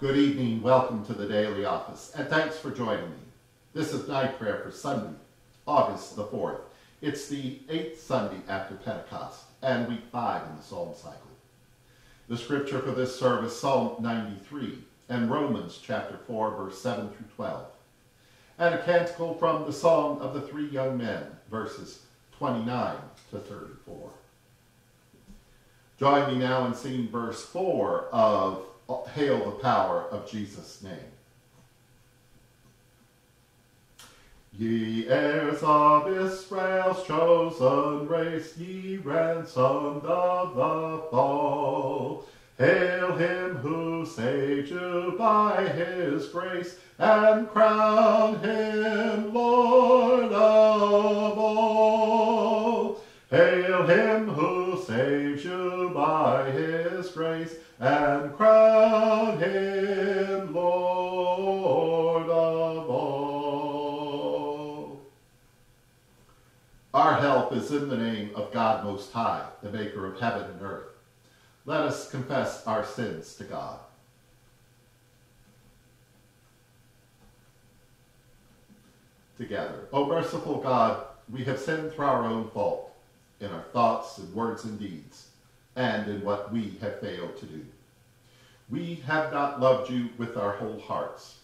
Good evening, welcome to the Daily Office, and thanks for joining me. This is night prayer for Sunday, August the 4th. It's the eighth Sunday after Pentecost, and week five in the Psalm cycle. The scripture for this service, Psalm 93, and Romans chapter 4, verse 7 through 12. And a canticle from the Song of the Three Young Men, verses 29 to 34. Join me now in singing verse 4 of Hail the Power of Jesus' name. Ye heirs of Israel's chosen race, ye ransomed of the fall. Hail him who saved you by his grace, and crown him Lord of all. Hail him who saves you by his grace, and crown help is in the name of God Most High, the maker of heaven and earth. Let us confess our sins to God. Together. O merciful God, we have sinned through our own fault, in our thoughts and words and deeds, and in what we have failed to do. We have not loved you with our whole hearts.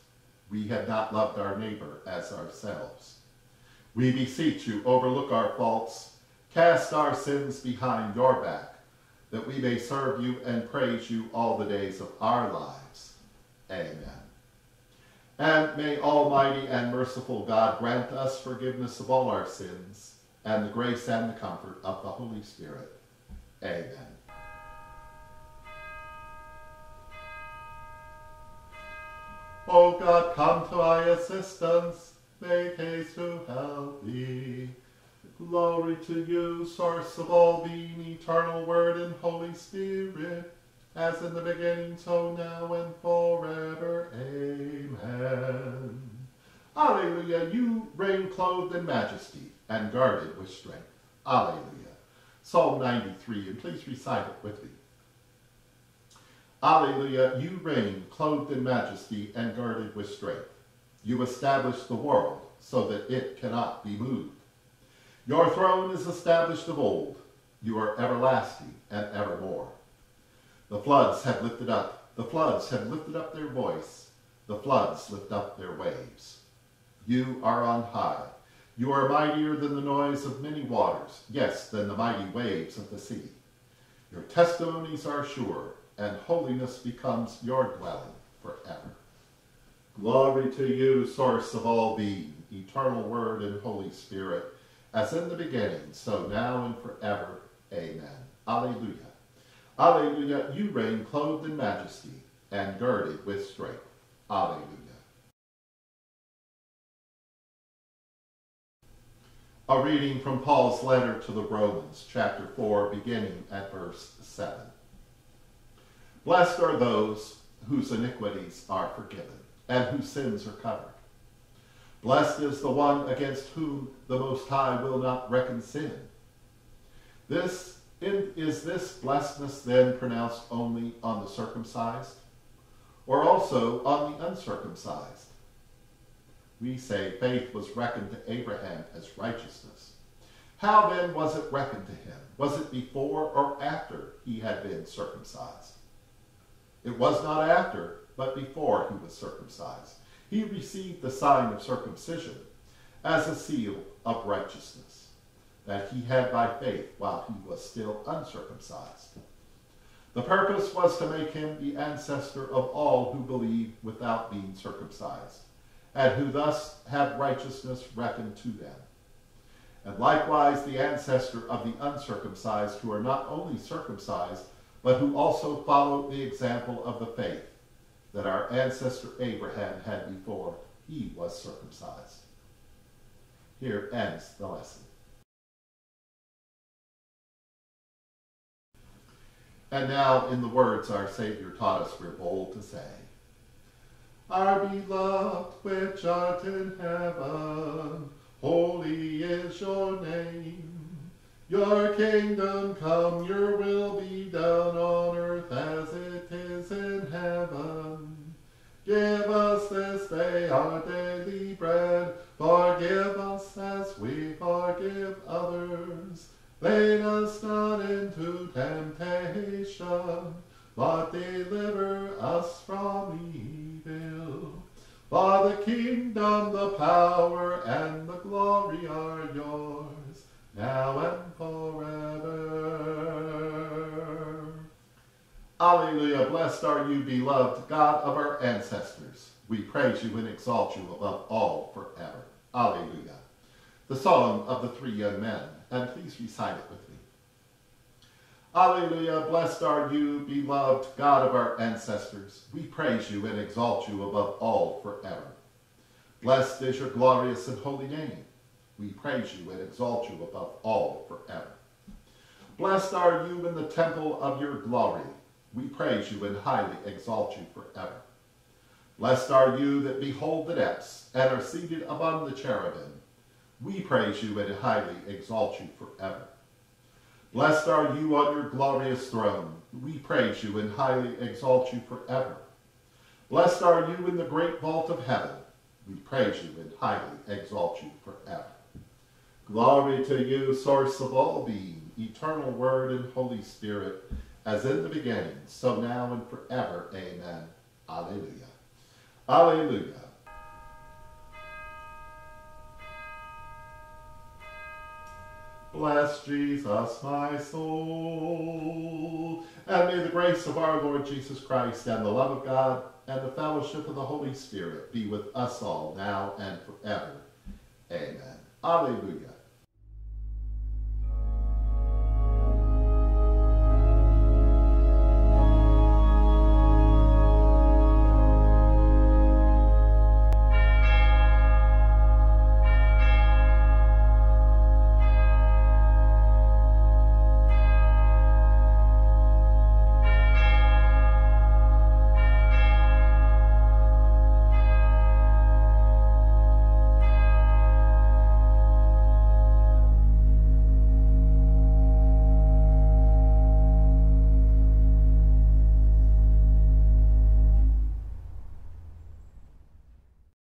We have not loved our neighbor as ourselves. We beseech you, overlook our faults, cast our sins behind your back, that we may serve you and praise you all the days of our lives. Amen. And may Almighty and merciful God grant us forgiveness of all our sins and the grace and the comfort of the Holy Spirit. Amen. O God, come to my assistance, make haste to help me. Glory to you, source of all being, eternal word and Holy Spirit, as in the beginning, so now and forever. Amen. Alleluia, you reign clothed in majesty and guarded with strength. Alleluia. Psalm 93, and please recite it with me. Alleluia, you reign clothed in majesty and guarded with strength. You establish the world so that it cannot be moved. Your throne is established of old. You are everlasting and evermore. The floods have lifted up, the floods have lifted up their voice. The floods lift up their waves. You are on high. You are mightier than the noise of many waters, yes, than the mighty waves of the sea. Your testimonies are sure, and holiness becomes your dwelling forever. Glory to you, source of all being, eternal word and Holy Spirit, as in the beginning, so now and forever. Amen. Alleluia. Alleluia, you reign clothed in majesty and girded with strength. Alleluia. A reading from Paul's letter to the Romans, chapter 4, beginning at verse 7. Blessed are those whose iniquities are forgiven and whose sins are covered. Blessed is the one against whom the Most High will not reckon sin. This is this blessedness then pronounced only on the circumcised, or also on the uncircumcised? We say faith was reckoned to Abraham as righteousness. How then was it reckoned to him? Was it before or after he had been circumcised? It was not after, but before he was circumcised. He received the sign of circumcision as a seal of righteousness that he had by faith while he was still uncircumcised. The purpose was to make him the ancestor of all who believe without being circumcised, and who thus have righteousness reckoned to them. And likewise the ancestor of the uncircumcised who are not only circumcised, but who also follow the example of the faith that our ancestor Abraham had before he was circumcised. Here ends the lesson. And now, in the words our Savior taught us, we're bold to say, Our beloved which art in heaven, holy is your name. Your kingdom come, your will be done on our daily bread. Forgive us as we forgive others. Lead us not into temptation, but deliver us from evil. For the kingdom, the power, and the glory are yours, now and forever. Alleluia. Blessed are you, beloved God of our ancestors. We praise you and exalt you above all forever. Alleluia. The Psalm of the Three Young Men, and please recite it with me. Alleluia. Blessed are you, beloved God of our ancestors. We praise you and exalt you above all forever. Blessed is your glorious and holy name. We praise you and exalt you above all forever. Blessed are you in the temple of your glory. We praise you and highly exalt you forever. Blessed are you that behold the depths and are seated among the cherubim. We praise you and highly exalt you forever. Blessed are you on your glorious throne. We praise you and highly exalt you forever. Blessed are you in the great vault of heaven. We praise you and highly exalt you forever. Glory to you, source of all being, eternal word and Holy Spirit, as in the beginning, so now and forever. Amen. Alleluia. Alleluia. Bless Jesus, my soul. And may the grace of our Lord Jesus Christ and the love of God and the fellowship of the Holy Spirit be with us all now and forever. Amen. Alleluia.